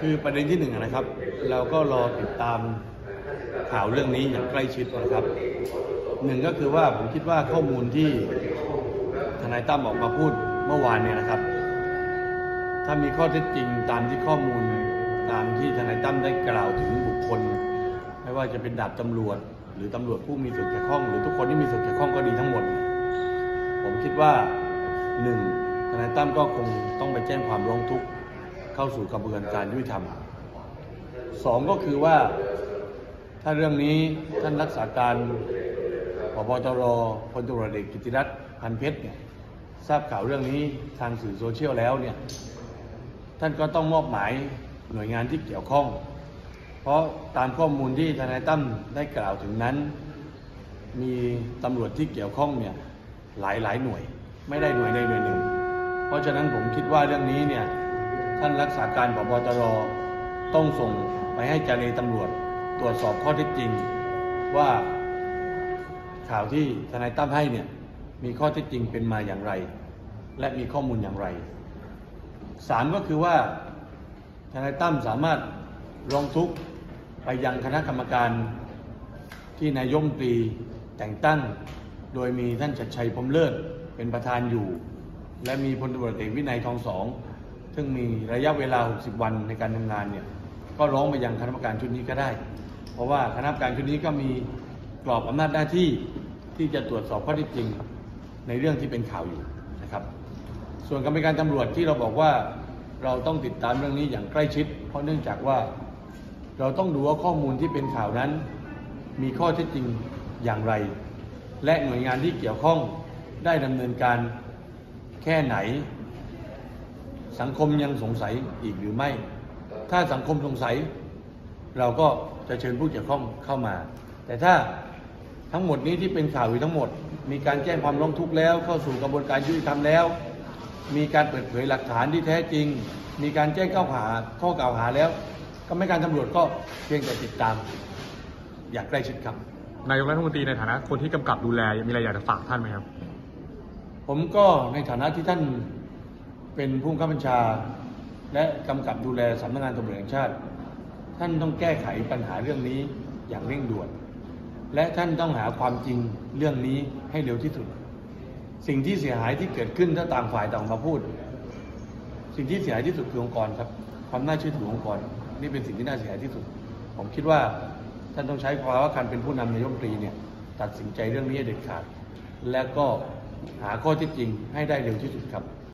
คือประเด็นที่หนึ่งนะครับ เราก็รอติดตามข่าวเรื่องนี้อย่างใกล้ชิดนะครับหนึ่งก็คือว่าผมคิดว่าข้อมูลที่ทนายตั้มออกมาพูดเมื่อวานเนี่ยนะครับ ถ้ามีข้อเท็จจริงตามที่ข้อมูลตามที่ทนายตั้มได้กล่าวถึงบุคคล ไม่ว่าจะเป็นดาบตำรวจ หรือตำรวจผู้มีส่วนเกี่ยวข้อง หรือทุกคนที่มีส่วนเกี่ยวข้องก็ดีทั้งหมด ผมคิดว่าหนึ่งทนายตั้มก็คงต้องไปแจ้งความร้องทุกข์ เข้าสู่กระบวนการยุติธรรมสองก็คือว่าถ้าเรื่องนี้ท่านรักษาการพบตรพลตรเอกกิติรัตน์พันเพชรเนี่ยทราบข่าวเรื่องนี้ทางสื่อโซเชียลแล้วเนี่ยท่านก็ต้องมอบหมายหน่วยงานที่เกี่ยวข้อง เพราะตามข้อมูลที่ทนายตั้มได้กล่าวถึงนั้น มีตำรวจที่เกี่ยวข้องเนี่ยหลายหลายหน่วย ไม่ได้หน่วยใดหน่วยหนึ่ง เพราะฉะนั้นผมคิดว่าเรื่องนี้เนี่ย ท่านรักษาการผบตรต้องส่งไปให้เจรตำรวจ ตรวจสอบข้อเท็จจริง ว่าข่าวที่ทนายตั้มให้เนี่ยมีข้อเท็จจริงเป็นมาอย่างไร และมีข้อมูลอย่างไรสามก็คือว่าทนายตั้มสามารถร้องทุกข์ไปยังคณะกรรมการที่นายยมตรีแต่งตั้ง โดยมีท่านชัดชัยพรมเลิศเป็นประธานอยู่ และมีพลตำรวจเอกวินัยทองสอง ซึ่งมีระยะเวลา 60 วันในการทำงานเนี่ยก็ร้องไปยังคณะกรรมการชุดนี้ก็ได้ เพราะว่าคณะกรรมการชุดนี้ก็มีกรอบอำนาจหน้าที่ที่จะตรวจสอบข้อเท็จจริงในเรื่องที่เป็นข่าวอยู่นะครับ ส่วนกรรมการตำรวจที่เราบอกว่าเราต้องติดตามเรื่องนี้อย่างใกล้ชิด เพราะเนื่องจากว่าเราต้องดูว่าข้อมูลที่เป็นข่าวนั้น มีข้อเท็จจริงอย่างไร และหน่วยงานที่เกี่ยวข้องได้ดำเนินการแค่ไหน สังคมยังสงสัยอีกหรือไม่ ถ้าสังคมสงสัย เราก็จะเชิญผู้เกี่ยวข้องเข้ามา แต่ถ้าทั้งหมดนี้ที่เป็นข่าวอยู่ทั้งหมด มีการแจ้งความร้องทุกข์แล้ว เข้าสู่กระบวนการยุติธรรมแล้ว มีการเปิดเผยหลักฐานที่แท้จริง มีการแจ้งข้อหาข้อกล่าวหาแล้วก็ไม่การตำรวจก็เพียงแต่ติดตาม อย่างใกล้ชิดครับนายกรัฐมนตรีในฐานะคนที่กำกับดูแลมีอะไรอยากจะฝากท่านไหมครับ ผมก็ในฐานะที่ท่าน เป็นผู้บังคับบัญชา และกำกับดูแลสำนักงานตำรวจแห่งชาติ ท่านต้องแก้ไขปัญหาเรื่องนี้อย่างเร่งด่วน และท่านต้องหาความจริงเรื่องนี้ให้เร็วที่สุด สิ่งที่เสียหายที่เกิดขึ้นถ้าต่างฝ่ายต่างมาพูด สิ่งที่เสียหายที่สุดคือองค์กรครับความน่าเชื่อถือองค์กรนี่เป็นสิ่งที่น่าเสียหายที่สุด ผมคิดว่าท่านต้องใช้ภาวะการเป็นผู้นำนายกรัฐมนตรีเนี่ยตัดสินใจเรื่องนี้เด็ดขาด และก็หาข้อเท็จจริงให้ได้เร็วที่สุดครับ